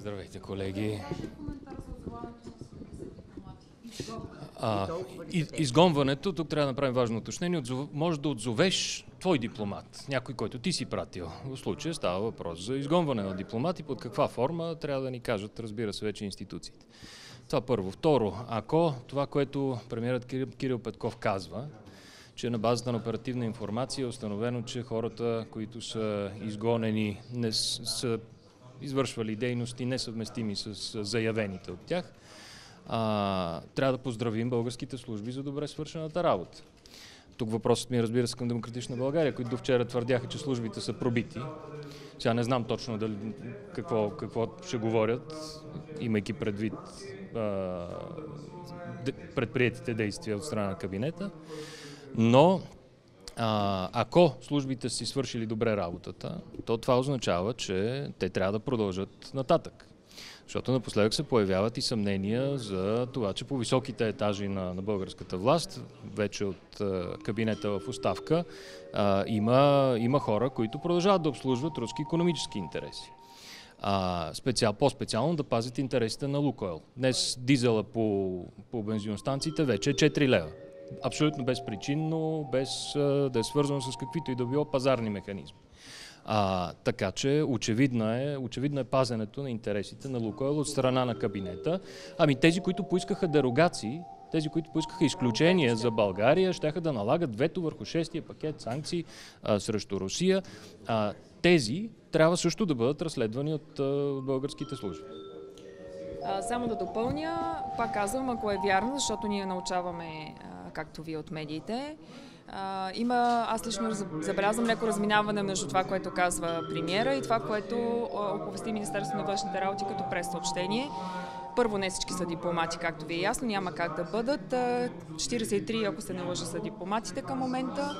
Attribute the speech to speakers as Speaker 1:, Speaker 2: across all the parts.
Speaker 1: Здравейте, колеги. А, изгонването, тук трябва да направим важно уточнение, може да отзовеш твой дипломат, някой, който ти си пратил. В случая става въпрос за изгонване на дипломати, под каква форма трябва да ни кажат, разбира се, вече институциите. Това първо. Второ, ако това, което премиерът Кирил Петков казва, че на базата на оперативна информация е установено, че хората, които са изгонени, не са извършвали дейности несъвместими с заявените от тях. А, трябва да поздравим българските служби за добре свършената работа. Тук въпросът ми е, разбира се, към Демократична България, които до вчера твърдяха, че службите са пробити. Сега не знам точно дали, какво, какво ще говорят, имайки предвид а, предприятите действия от страна на кабинета. Но а, ако службите си свършили добре работата, то това означава, че те трябва да продължат нататък. Защото напоследък се появяват и съмнения за това, че по високите етажи на, на българската власт, вече от а, кабинета в оставка, а, има, има хора, които продължават да обслужват руски економически интереси. А, специал, по-специално да пазят интересите на Лукойл. Днес дизела по, по бензиностанциите вече е 4 лева абсолютно безпричинно, без да е свързано с каквито и да било пазарни механизми. А, така че очевидно е, очевидно е пазенето на интересите на Лукойл от страна на кабинета. Ами тези, които поискаха дерогации, тези, които поискаха изключения за България, ще да налагат вето върху шестия пакет санкции а, срещу Русия. А, тези трябва също да бъдат разследвани от, от българските служби.
Speaker 2: А, само да допълня, пак казвам, ако е вярно, защото ние научаваме както вие от медиите. А, има, аз лично забелязвам леко разминаване между това, което казва премиера и това, което оповести Министерството на външните работи като прес-съобщение. Първо, не всички са дипломати, както ви е ясно, няма как да бъдат. 43, ако се не лъжа, са дипломатите към момента.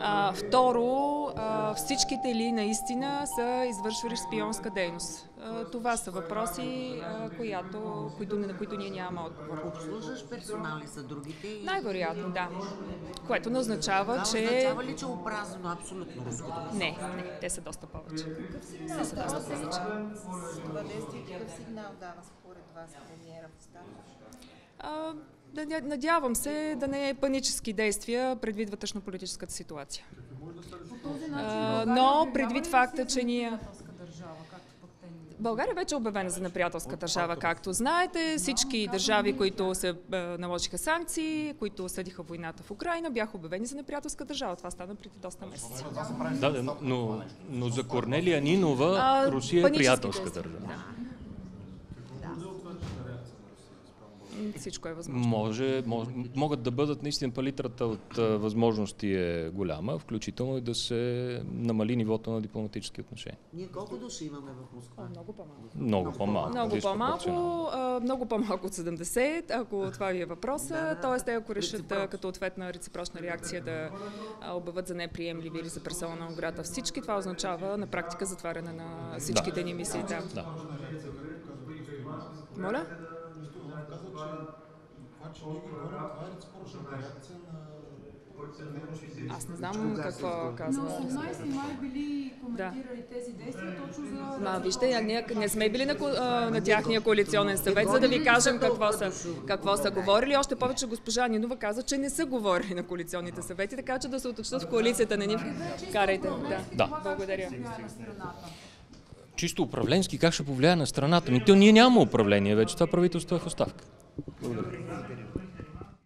Speaker 2: А, второ, а, всичките ли наистина са извършвали шпионска дейност? А, това са въпроси, а, която, които, на които ние нямаме отговор.
Speaker 3: Обслужваш персонали са другите? И...
Speaker 2: Най-вероятно, да. Което не означава,
Speaker 3: това
Speaker 2: че...
Speaker 3: означава ли, че е опразено абсолютно руското
Speaker 2: Не, не, те са доста повече. Те са доста повече.
Speaker 4: Това действие какъв сигнал дава според вас премиера в
Speaker 2: да, надявам се да не е панически действия предвид вътрешно-политическата ситуация. но предвид факта, че ние... България вече е обявена за неприятелска държава, както знаете. Всички държави, които се наложиха санкции, които осъдиха войната в Украина, бяха обявени за неприятелска държава. Това стана преди доста месеци.
Speaker 1: Да, но, но за Корнелия Нинова Русия е приятелска държава.
Speaker 2: Всичко е възможно.
Speaker 1: Може, може, могат да бъдат, наистина палитрата от а, възможности е голяма, включително и да се намали нивото на дипломатически отношения.
Speaker 3: Ние колко души имаме в Москва?
Speaker 2: много по-малко.
Speaker 1: Много по-малко.
Speaker 2: Много по-малко, много по-малко от 70, ако това ви е въпроса. Да, да. Тоест, те ако решат като ответна реципрочна реакция да обяват за неприемливи или за персона на ограда всички, това означава на практика затваряне на всичките да. ни мисии. Да. да. Моля? Че ние говорим, това е реципрочната реакция на аз не знам какво казва.
Speaker 5: На 18 май били коментирали да. тези действия точно за...
Speaker 2: Ма, вижте, ние не сме били на, на тяхния коалиционен съвет, за да ви кажем какво са, какво са говорили. Още повече госпожа Нинова каза, че не са говорили на коалиционните съвети, така че да се уточнят в коалицията на ни. Карайте. Да.
Speaker 1: да.
Speaker 2: Благодаря.
Speaker 1: Чисто управленски как ще повлияе на страната? Ми то ние нямаме управление вече, това правителство е в оставка. Благодаря.